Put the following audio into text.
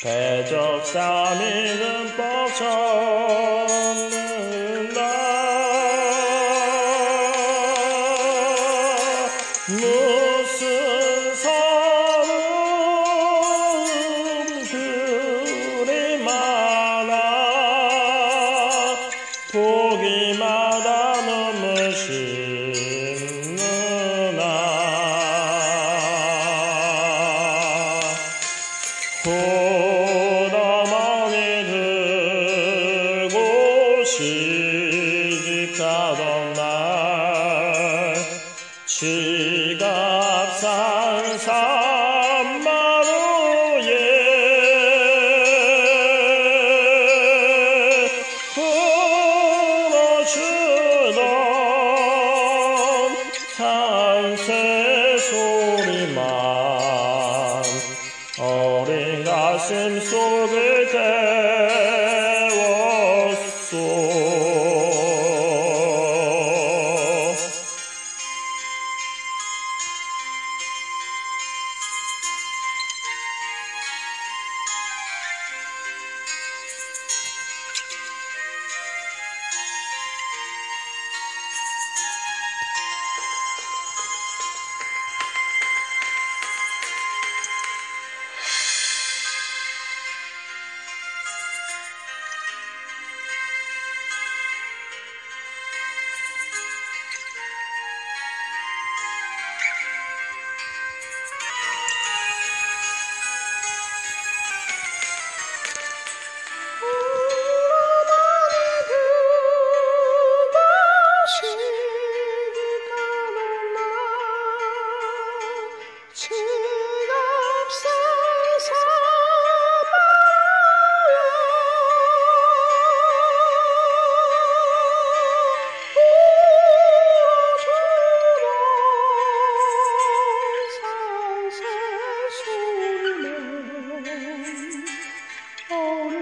대적삼이 듬뻑 젖는다 무 보기마다 눈물 씹느나. 호다망이 들고 시집 가던 날 지갑 사 새소리만 어린 가슴 속에 Oh,